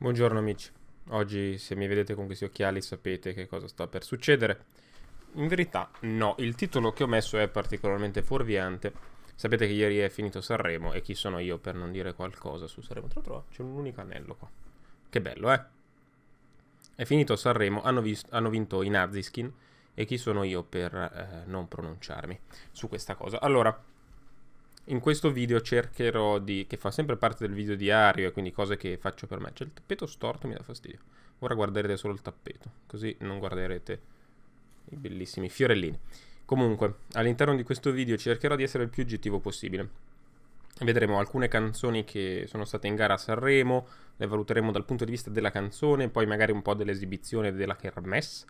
Buongiorno amici, oggi se mi vedete con questi occhiali sapete che cosa sta per succedere. In verità no, il titolo che ho messo è particolarmente fuorviante. Sapete che ieri è finito Sanremo e chi sono io per non dire qualcosa su Sanremo? Tra l'altro c'è un unico anello qua. Che bello, eh? È finito Sanremo, hanno, hanno vinto i Naziskin e chi sono io per eh, non pronunciarmi su questa cosa. Allora, in questo video cercherò di... che fa sempre parte del video diario e quindi cose che faccio per me. C'è il tappeto storto, mi dà fastidio. Ora guarderete solo il tappeto, così non guarderete i bellissimi fiorellini. Comunque, all'interno di questo video cercherò di essere il più oggettivo possibile. Vedremo alcune canzoni che sono state in gara a Sanremo, le valuteremo dal punto di vista della canzone, poi magari un po' dell'esibizione della Kermesse.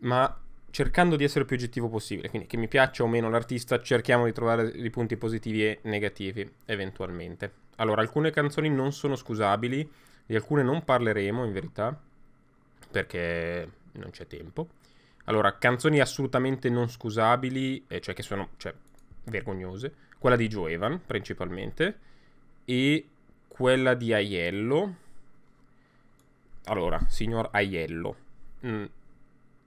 Ma cercando di essere più oggettivo possibile, quindi che mi piaccia o meno l'artista, cerchiamo di trovare i punti positivi e negativi eventualmente. Allora, alcune canzoni non sono scusabili, di alcune non parleremo in verità, perché non c'è tempo. Allora, canzoni assolutamente non scusabili, eh, cioè che sono cioè, vergognose, quella di Joe Evan principalmente, e quella di Aiello. Allora, signor Aiello. Mm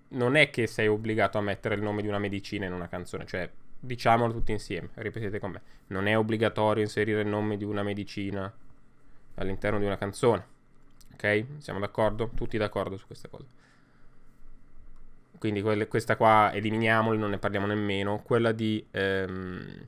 non è che sei obbligato a mettere il nome di una medicina in una canzone, cioè diciamolo tutti insieme, ripetete con me. Non è obbligatorio inserire il nome di una medicina all'interno di una canzone. Ok? Siamo d'accordo? Tutti d'accordo su questa cosa. Quindi quelle, questa qua eliminiamola, non ne parliamo nemmeno. Quella di... Ehm,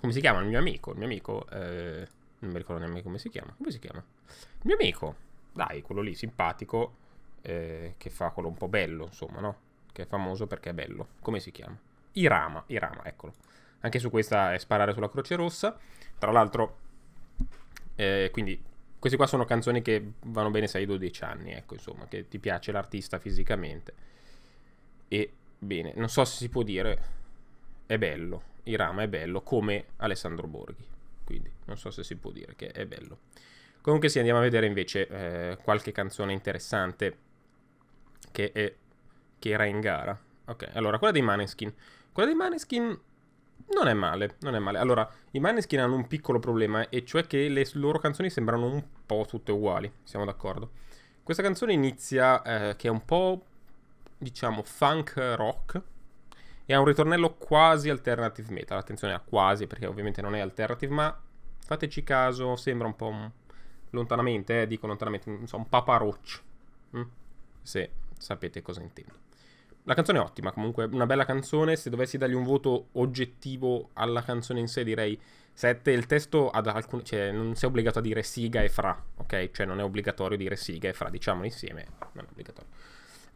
come si chiama? Il mio amico. Il mio amico... Eh, non mi ricordo nemmeno come si chiama. Come si chiama? Il mio amico. Dai, quello lì, simpatico eh, che fa quello un po' bello, insomma, no? Che è famoso perché è bello. Come si chiama? Irama, Irama, eccolo. Anche su questa è sparare sulla Croce Rossa. Tra l'altro, eh, quindi, queste qua sono canzoni che vanno bene se hai 12 anni, ecco, insomma, che ti piace l'artista fisicamente. E, bene, non so se si può dire, è bello. Irama è bello, come Alessandro Borghi. Quindi, non so se si può dire che è bello. Comunque sì, andiamo a vedere invece eh, qualche canzone interessante che, è, che era in gara. Ok, allora quella dei Maneskin. Quella dei Maneskin non è male, non è male. Allora, i Maneskin hanno un piccolo problema, e cioè che le loro canzoni sembrano un po' tutte uguali, siamo d'accordo. Questa canzone inizia eh, che è un po', diciamo, funk rock, e ha un ritornello quasi alternative metal. Attenzione a quasi, perché ovviamente non è alternative, ma fateci caso, sembra un po' un... lontanamente, eh, dico lontanamente, so, un paparoccio. Mm? Sì sapete cosa intendo. La canzone è ottima, comunque una bella canzone, se dovessi dargli un voto oggettivo alla canzone in sé direi 7, il testo ad alcune, cioè non sei obbligato a dire siga e fra, ok? Cioè non è obbligatorio dire siga e fra, diciamolo insieme, non è obbligatorio.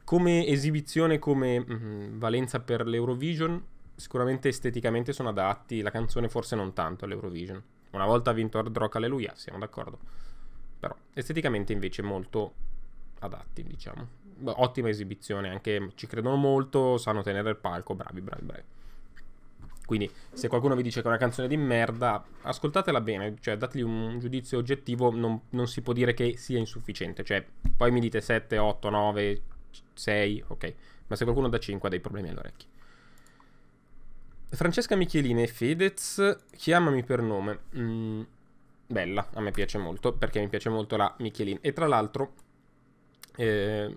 Come esibizione, come mm, valenza per l'Eurovision, sicuramente esteticamente sono adatti, la canzone forse non tanto all'Eurovision. Una volta ha vinto Hard Rock Alleluia, siamo d'accordo. Però esteticamente invece molto adatti, diciamo ottima esibizione, anche ci credono molto, sanno tenere il palco, bravi, bravi, bravi. Quindi se qualcuno vi dice che è una canzone di merda, ascoltatela bene, cioè dategli un giudizio oggettivo, non, non, si può dire che sia insufficiente, cioè poi mi dite 7, 8, 9, 6, ok, ma se qualcuno da 5 ha dei problemi alle orecchie. Francesca Michelini e Fedez, chiamami per nome. Mm, bella, a me piace molto, perché mi piace molto la Michelin. E tra l'altro... Eh,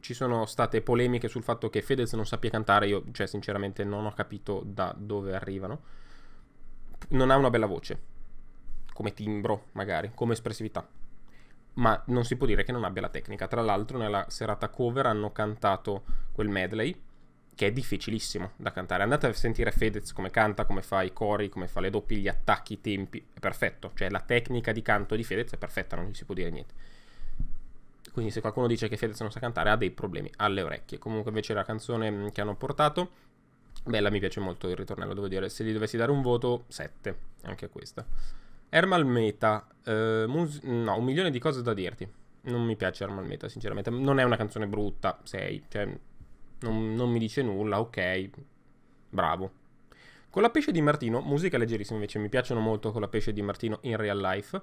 ci sono state polemiche sul fatto che Fedez non sappia cantare, io cioè sinceramente non ho capito da dove arrivano. Non ha una bella voce, come timbro magari, come espressività. Ma non si può dire che non abbia la tecnica. Tra l'altro nella serata cover hanno cantato quel medley che è difficilissimo da cantare. Andate a sentire Fedez come canta, come fa i cori, come fa le doppie, gli attacchi, i tempi. È perfetto. Cioè la tecnica di canto di Fedez è perfetta, non gli si può dire niente. Quindi se qualcuno dice che Fedez non sa cantare ha dei problemi alle orecchie. Comunque invece la canzone mm, che hanno portato, bella, mi piace molto il ritornello, devo dire. Se gli dovessi dare un voto, 7, anche questa. Ermal Meta, eh, no, un milione di cose da dirti. Non mi piace Ermal Meta, sinceramente. Non è una canzone brutta, 6, cioè non, non mi dice nulla, ok, bravo. Con la pesce di Martino, musica leggerissima invece, mi piacciono molto con la pesce di Martino in real life.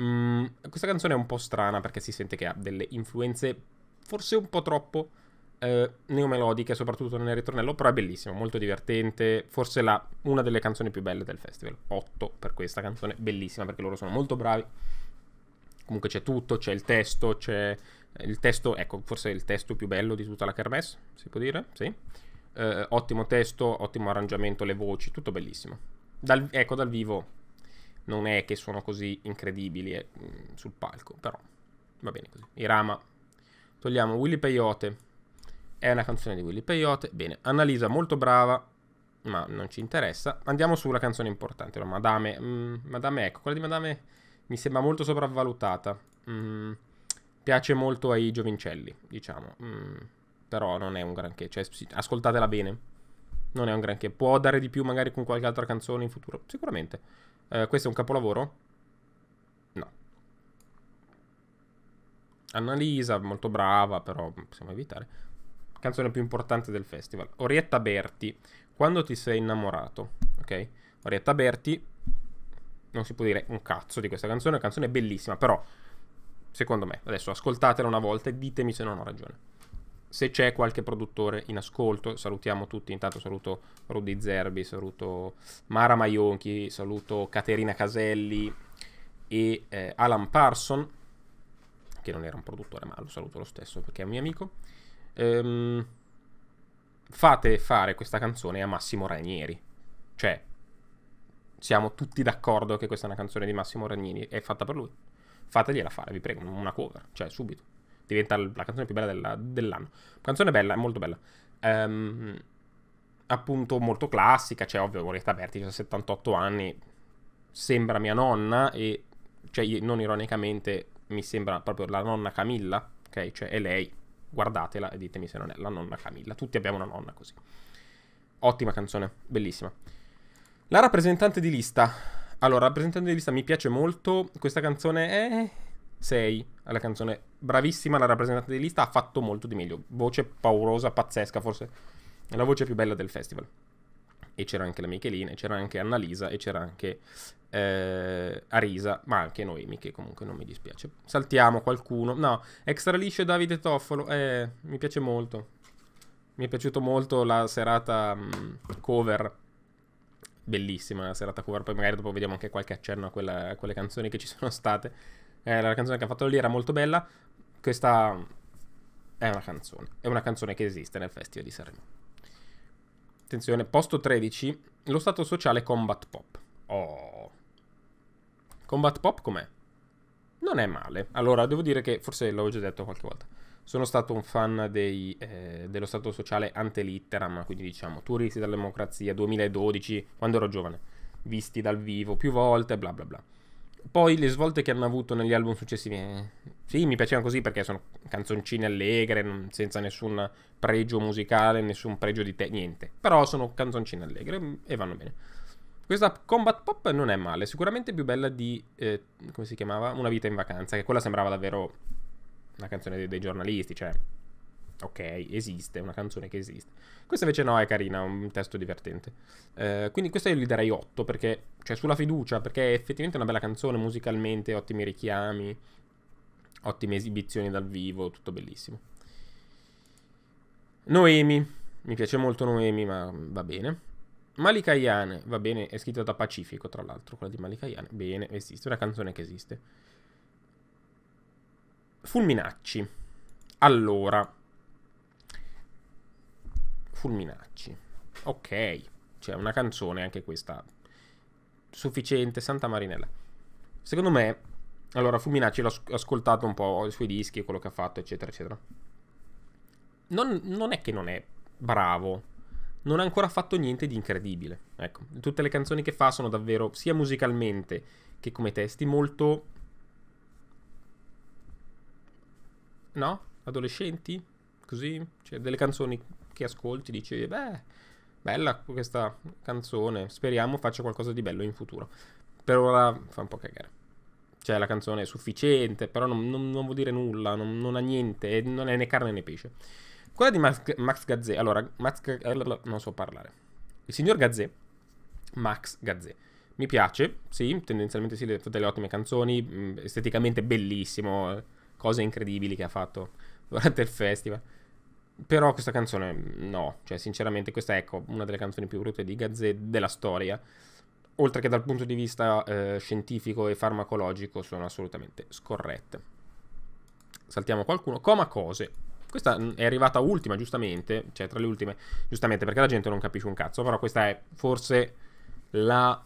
Mm, questa canzone è un po' strana perché si sente che ha delle influenze forse un po' troppo eh, neomelodiche, soprattutto nel ritornello, però è bellissimo, molto divertente, forse la, una delle canzoni più belle del festival. 8 per questa canzone, bellissima perché loro sono molto bravi. Comunque c'è tutto, c'è il testo, c'è il testo, ecco, forse il testo più bello di tutta la kermesse, si può dire, sì. Eh, ottimo testo, ottimo arrangiamento, le voci, tutto bellissimo. Dal, ecco, dal vivo non è che sono così incredibili eh, sul palco, però va bene così. Irama, togliamo Willy Peyote, è una canzone di Willy Peyote, bene. Annalisa molto brava, ma non ci interessa. Andiamo sulla canzone importante, la Madame, mm, Madame, ecco, quella di Madame mi sembra molto sopravvalutata. Mm, piace molto ai giovincelli, diciamo. Mm, però non è un granché. Cioè, ascoltatela bene. Non è un granché. Può dare di più magari con qualche altra canzone in futuro? Sicuramente. Uh, questo è un capolavoro? No. Annalisa, molto brava, però possiamo evitare. Canzone più importante del festival. Orietta Berti, Quando ti sei innamorato. Ok? Orietta Berti, non si può dire un cazzo di questa canzone, è una canzone bellissima, però secondo me. Adesso ascoltatela una volta e ditemi se non ho ragione. Se c'è qualche produttore in ascolto, salutiamo tutti. Intanto saluto Rudy Zerbi, saluto Mara Maionchi, saluto Caterina Caselli e eh, Alan Parson, che non era un produttore, ma lo saluto lo stesso perché è un mio amico. Ehm, fate fare questa canzone a Massimo Ranieri. Cioè, siamo tutti d'accordo che questa è una canzone di Massimo Ranieri, è fatta per lui fategliela fare, vi prego, una cover, cioè subito. Diventa la canzone più bella della, dell'anno. Canzone bella, molto bella. Um, appunto molto classica, cioè ovvio, Orietta Berti, ha 78 anni, sembra mia nonna e, cioè non ironicamente, mi sembra proprio la nonna Camilla, ok? Cioè è lei, guardatela e ditemi se non è la nonna Camilla. Tutti abbiamo una nonna così. Ottima canzone, bellissima. La rappresentante di lista allora, rappresentante di lista mi piace molto. Questa canzone è 6 alla canzone. Bravissima la rappresentante di lista, ha fatto molto di meglio. Voce paurosa, pazzesca, forse è la voce più bella del festival. E c'era anche la Michelina, e c'era anche Annalisa, e c'era anche eh, Arisa, ma anche Noemi, che comunque non mi dispiace. Saltiamo qualcuno. No, extra liscio Davide Toffolo, eh, mi piace molto. Mi è piaciuto molto la serata mh, cover bellissima la serata cover. Poi magari dopo vediamo anche qualche accenno a, quella, a quelle canzoni che ci sono state. Eh, la canzone che ha fatto lì era molto bella. Questa è una canzone. È una canzone che esiste nel Festival di Sanremo. Attenzione, posto 13, lo stato sociale Combat Pop. Oh. Combat Pop com'è? Non è male. Allora, devo dire che forse l'avevo già detto qualche volta. Sono stato un fan dei, eh, dello Stato sociale ante litteram, quindi diciamo turisti della democrazia 2012, quando ero giovane, visti dal vivo più volte, bla bla bla. Poi le svolte che hanno avuto negli album successivi, eh, sì, mi piacevano così perché sono canzoncine allegre, senza nessun pregio musicale, nessun pregio di te, niente. Però sono canzoncine allegre mm, e vanno bene. Questa Combat Pop non è male, sicuramente più bella di, eh, come si chiamava? Una vita in vacanza, che quella sembrava davvero una canzone dei, dei giornalisti, cioè ok, esiste, una canzone che esiste. Questa invece no, è carina, un testo divertente. Eh, quindi questa io gli darei 8 perché, cioè sulla fiducia, perché è effettivamente una bella canzone musicalmente, ottimi richiami, ottime esibizioni dal vivo, tutto bellissimo. Noemi, mi piace molto Noemi, ma va bene. Malika Yane, va bene, è scritto da Pacifico, tra l'altro, quella di Malika Yane, bene, esiste, una canzone che esiste. Fulminacci. Allora. Fulminacci. Ok. C'è una canzone anche questa. Sufficiente. Santa Marinella. Secondo me. Allora, Fulminacci l'ho ascoltato un po' i suoi dischi, quello che ha fatto, eccetera, eccetera. Non, non è che non è bravo. Non ha ancora fatto niente di incredibile. Ecco, tutte le canzoni che fa sono davvero, sia musicalmente che come testi, molto no? Adolescenti? Così? Cioè, delle canzoni che ascolti, dici, beh, bella questa canzone, speriamo faccia qualcosa di bello in futuro. Per ora fa un po' cagare. Cioè, la canzone è sufficiente, però non, non, non vuol dire nulla, non, non, ha niente, non è né carne né pesce. Quella di Max, Max Gazzè, allora, Max, non so parlare. Il signor Gazzè, Max Gazzè, mi piace, sì, tendenzialmente sì, delle ottime canzoni, mm, esteticamente bellissimo, eh cose incredibili che ha fatto durante il festival. Però questa canzone no, cioè sinceramente questa è ecco, una delle canzoni più brutte di Gazzè della storia. oltre che dal punto di vista eh, scientifico e farmacologico, sono assolutamente scorrette. Saltiamo qualcuno. Coma cose. Questa è arrivata ultima, giustamente, cioè tra le ultime, giustamente perché la gente non capisce un cazzo, però questa è forse la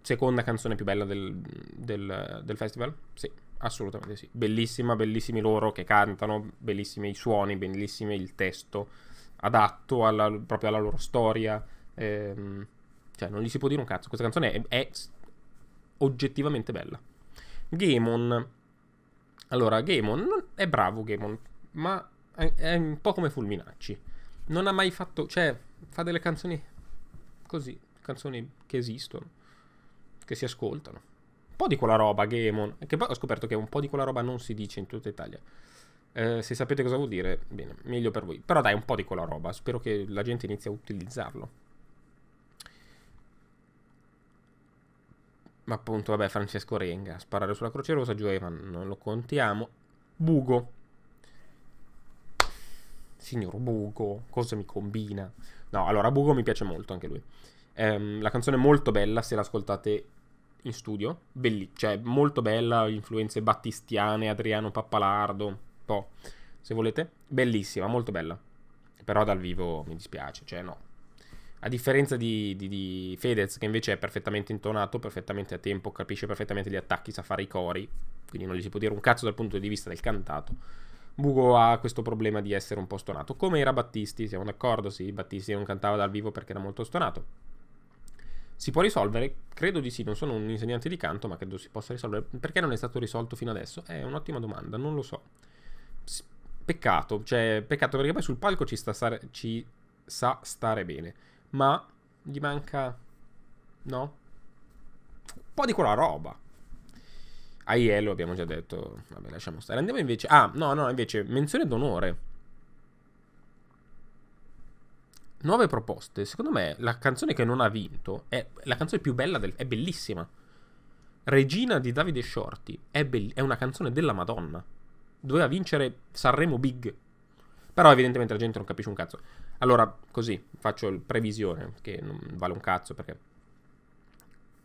seconda canzone più bella del, del, del festival? Sì, assolutamente sì. Bellissima, bellissimi loro che cantano, bellissimi i suoni, bellissimi il testo, adatto alla, proprio alla loro storia. Ehm, cioè, non gli si può dire un cazzo. Questa canzone è, è oggettivamente bella. Gamon. Allora, Gamon è bravo, Gamon, ma è, è un po' come Fulminacci. Non ha mai fatto... Cioè, fa delle canzoni così, canzoni che esistono che si ascoltano. Po' di quella roba, Gamon. Che poi ho scoperto che un po' di quella roba non si dice in tutta Italia. Eh, se sapete cosa vuol dire, bene, meglio per voi. Però dai, un po' di quella roba. Spero che la gente inizi a utilizzarlo. Ma appunto, vabbè, Francesco Renga. Sparare sulla Croce Rosa, giù Evan, non lo contiamo. Bugo. Signor Bugo, cosa mi combina? No, allora, Bugo mi piace molto anche lui. Ehm, la canzone è molto bella se l'ascoltate in studio, belli, cioè molto bella, influenze battistiane, Adriano Pappalardo, un po', se volete, bellissima, molto bella, però dal vivo mi dispiace, cioè no. A differenza di, di, di Fedez, che invece è perfettamente intonato, perfettamente a tempo, capisce perfettamente gli attacchi, sa fare i cori, quindi non gli si può dire un cazzo dal punto di vista del cantato. Bugo ha questo problema di essere un po' stonato, come era Battisti, siamo d'accordo? Sì, Battisti non cantava dal vivo perché era molto stonato si può risolvere? Credo di sì, non sono un insegnante di canto, ma credo si possa risolvere. Perché non è stato risolto fino adesso? È un'ottima domanda, non lo so. Peccato, cioè, peccato perché poi sul palco ci, sta stare, ci sa stare bene, ma gli manca, no? Un po' di quella roba. Aiello abbiamo già detto, vabbè lasciamo stare. Andiamo invece, ah no no invece menzione d'onore nuove proposte. Secondo me la canzone che non ha vinto è la canzone più bella del... è bellissima. Regina di Davide Shorty è, be- è una canzone della Madonna. Doveva vincere Sanremo Big. Però evidentemente la gente non capisce un cazzo. Allora, così, faccio il previsione, che non vale un cazzo perché...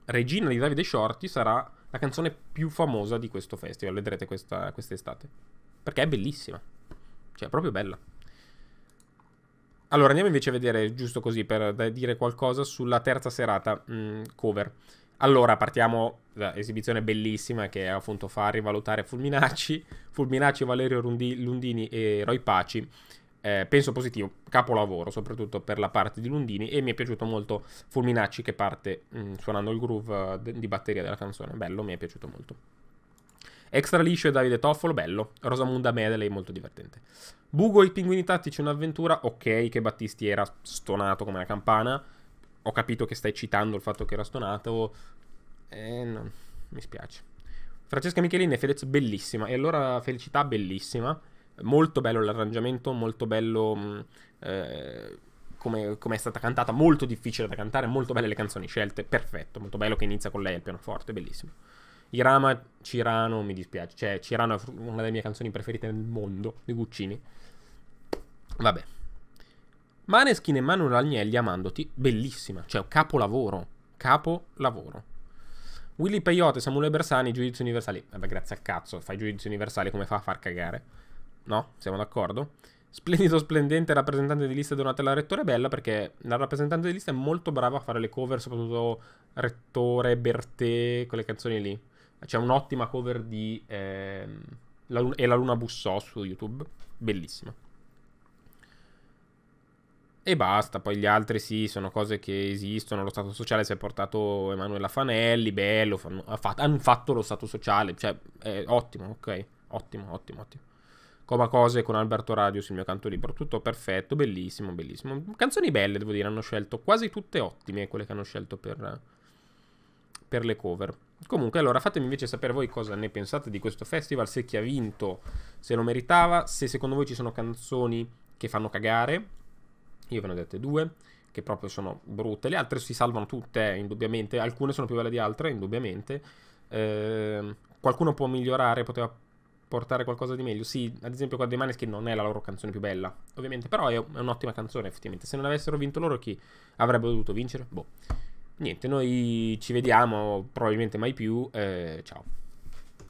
Regina di Davide Shorty sarà la canzone più famosa di questo festival, vedrete questa, quest'estate. Perché è bellissima. Cioè, è proprio bella. Allora, andiamo invece a vedere, giusto così, per dire qualcosa sulla terza serata mh, mm, cover. Allora, partiamo da esibizione bellissima che appunto fa rivalutare Fulminacci, Fulminacci, Valerio Rundi, Lundini e Roy Paci. Eh, penso positivo, capolavoro, soprattutto per la parte di Lundini e mi è piaciuto molto Fulminacci che parte mh, mm, suonando il groove uh, di batteria della canzone. Bello, mi è piaciuto molto. Extra liscio e Davide Toffolo, bello. Rosamunda Medley, molto divertente. Bugo i pinguini tattici, un'avventura. Ok, che Battisti era stonato come una campana. Ho capito che stai citando il fatto che era stonato. Eh, no, mi spiace. Francesca Michelin e Fedez, bellissima. E allora Felicità, bellissima. Molto bello l'arrangiamento, molto bello... Mm, eh, come, è stata cantata, molto difficile da cantare, molto belle le canzoni scelte, perfetto, molto bello che inizia con lei al pianoforte, bellissimo. Irama Cirano mi dispiace. Cioè, Cirano è una delle mie canzoni preferite nel mondo di Guccini. Vabbè. Maneskin e Manuel Agnelli amandoti, bellissima. Cioè, capolavoro. Capolavoro. Willy Peyote, Samuele Bersani, giudizi universali. Vabbè, grazie al cazzo, fai giudizi universali come fa a far cagare? No? Siamo d'accordo? Splendido, splendente rappresentante di lista Donatella Rettore bella perché la rappresentante di lista è molto brava a fare le cover, soprattutto Rettore, Bertè, quelle canzoni lì. C'è un'ottima cover di eh, la E la Luna bussò su YouTube. Bellissima. E basta, poi gli altri sì, sono cose che esistono. Lo Stato sociale si è portato Emanuela Fanelli, bello, fanno, hanno fatto lo Stato sociale, cioè è ottimo, ok, ottimo, ottimo, ottimo. Coma cose con Alberto Radius, il mio canto libero, tutto perfetto, bellissimo, bellissimo. Canzoni belle, devo dire, hanno scelto, quasi tutte ottime quelle che hanno scelto per, per le cover. Comunque, allora fatemi invece sapere voi cosa ne pensate di questo festival, se chi ha vinto se lo meritava, se secondo voi ci sono canzoni che fanno cagare. Io ve ne ho dette due, che proprio sono brutte. Le altre si salvano tutte, indubbiamente. Alcune sono più belle di altre, indubbiamente. Eh, qualcuno può migliorare, poteva portare qualcosa di meglio. Sì, ad esempio quella dei Maneskin non è la loro canzone più bella, ovviamente, però è, un'ottima canzone, effettivamente. Se non avessero vinto loro, chi avrebbe dovuto vincere? Boh. Niente, noi ci vediamo probabilmente mai più. Eh, ciao.